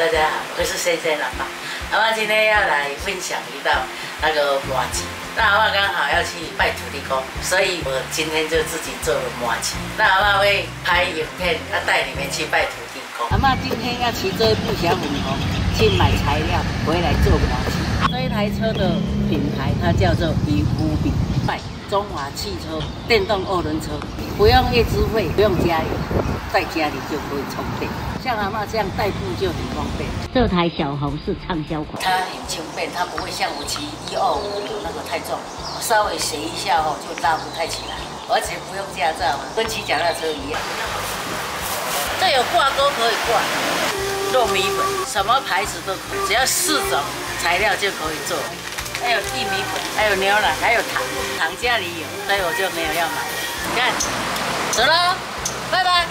大家好，我是先生阿妈。阿爸今天要来分享一道那个麻糬。那阿妈刚好要去拜土地公，所以我今天就自己做了麻糬。那阿妈会拍影片，要带你们去拜土地公。阿妈今天要骑这一部小粉红去买材料回来。这一台车的品牌它叫做比夫比拜中华汽车电动二轮车，不用月资费，不用加油，在家里就可以充电。像阿妈这样代步就很方便。这台小红是畅销款，它很轻便，它不会像我骑一二五那个太重，稍微斜一下哦就拉不太起来，而且不用驾照，跟骑脚踏车一样。这有挂钩可以挂，糯米粉什么牌子都可以，只要四种材料就可以做。还有玉米粉，还有牛奶，还有糖，糖家里有，所以我就没有要买。你看，走了，拜拜。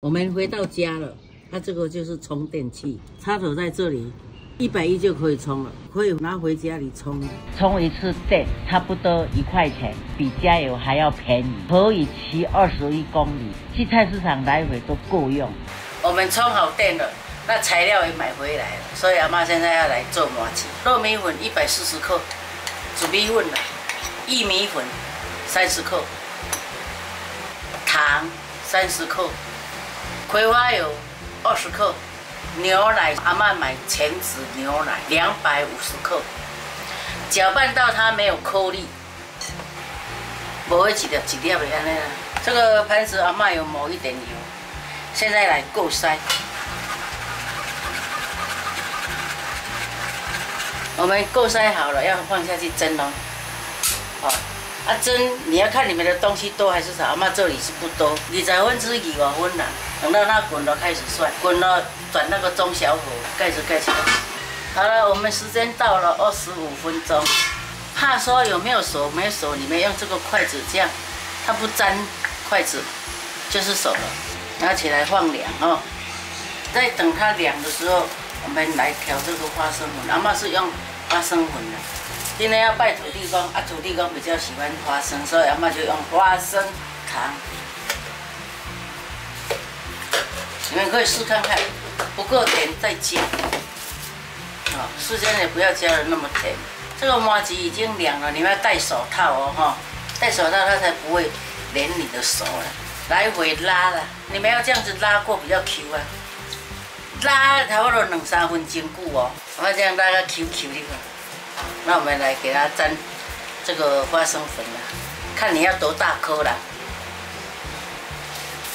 我们回到家了，它这个就是充电器，插头在这里，一百一就可以充了，可以拿回家里充。充一次电差不多一块钱，比加油还要便宜，可以骑二十一公里，去菜市场来回都够用。我们充好电了，那材料也买回来了，所以阿妈现在要来做麻糬。糯米粉一百四十克，煮米粉了，薏米粉三十克，糖三十克。葵花油二十克，牛奶阿妈买全脂牛奶两百五十克，搅拌到它没有颗粒，不会几粒几粒的安尼啦。这个盘子阿妈有抹一点油，现在来过筛。我们过筛好了，要放下去蒸哦。好，啊蒸你要看里面的东西多还是少，阿妈这里是不多，二十分之二五分啦。等到它滚了，开始算，滚了转那个中小火，盖子盖起来。好了，我们时间到了二十五分钟。怕说有没有熟？没熟，你们用这个筷子这样，它不粘筷子，就是熟了。拿起来放凉哦。在等它凉的时候，我们来调这个花生粉。阿妈是用花生粉的。今天要拜土地公，啊，土地公比较喜欢花生，所以阿妈就用花生糖。你们可以试看看，不够甜再加。啊，事先也不要加的那么甜。这个麻糬已经凉了，你们要戴手套哦，哈，戴手套它才不会连你的手了。来回拉了，你们要这样子拉过比较 Q 啊，拉差不多两三分钟久哦，我这样拉个 Q Q 的。那我们来给它沾这个花生粉了，看你要多大颗了。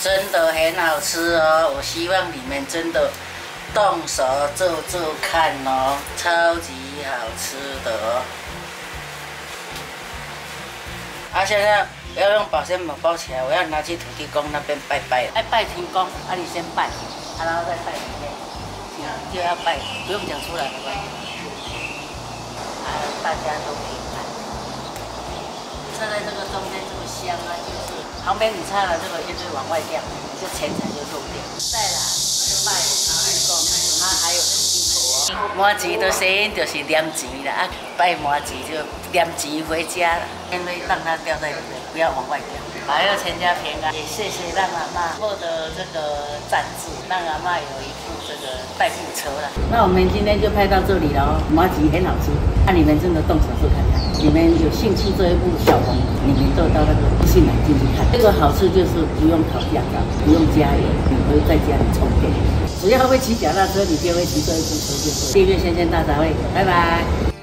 真的很好吃哦！我希望你们真的动手做做看哦，超级好吃的哦！啊，现在要用保鲜膜包起来，我要拿去土地公那边拜拜。爱拜天公，啊你先拜，然后再拜里面，就要拜，不用讲出来没关系。啊，大家都平安。站在这个中间这么香啊，就是。旁边你插了这个一直往外掉，就钱财就漏掉。麻糬的声音就是念钱啦，啊，拜麻糬就念钱回家了，因为让它掉在里面，不要往外掉。还要全家平安，也谢谢让阿妈获得这个赞助，让阿妈有一部这个代步车了。那我们今天就拍到这里了哦，麻吉很好吃，那你们真的动手做看看。你们有兴趣这一部小红，你们做到那个信来进去看。这个好处就是不用考驾照，不用加油，你可以在家里充电。只要会骑脚踏车，你就会骑这一部车就是订阅先先大杂烩，拜拜。